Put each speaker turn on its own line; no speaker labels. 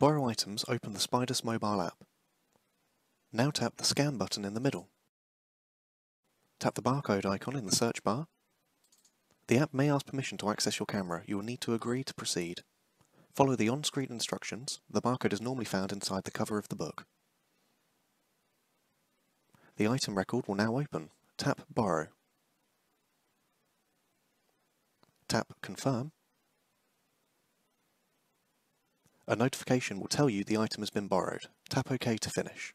borrow items, open the Spydus mobile app. Now tap the Scan button in the middle. Tap the barcode icon in the search bar. The app may ask permission to access your camera. You will need to agree to proceed. Follow the on-screen instructions. The barcode is normally found inside the cover of the book. The item record will now open. Tap Borrow. Tap Confirm. A notification will tell you the item has been borrowed. Tap OK to finish.